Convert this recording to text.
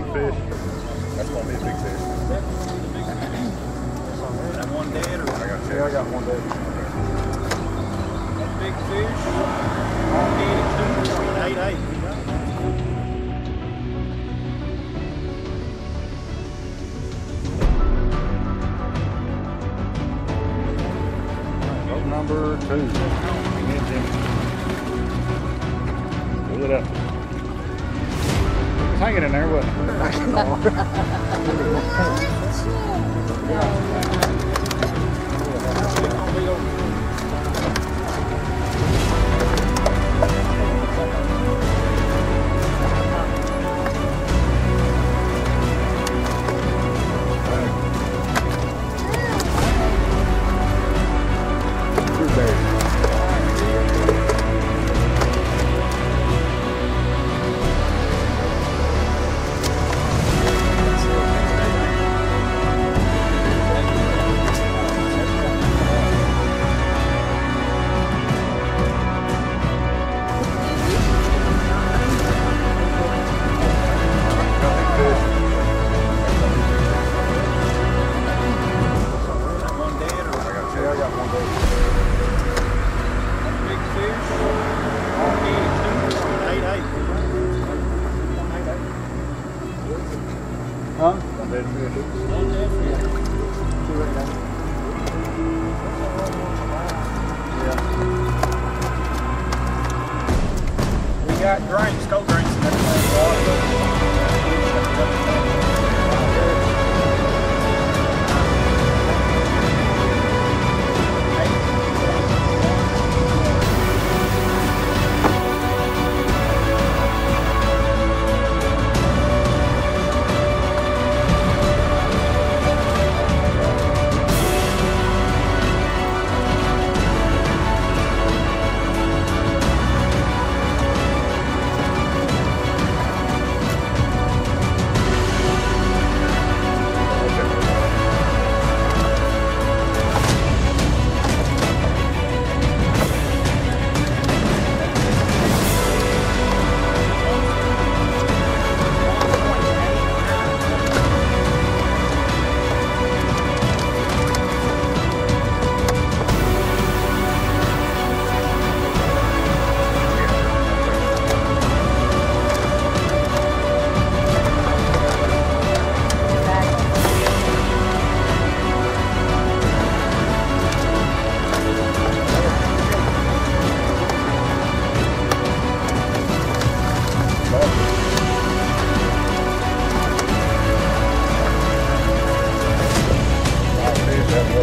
big fish. That's gonna be a big fish. and one dead or? I got two. Yeah, I got one dead. That big fish, one dead at number two. Pull it up. It's hanging in there, wasn't it? We got drinks, cold drinks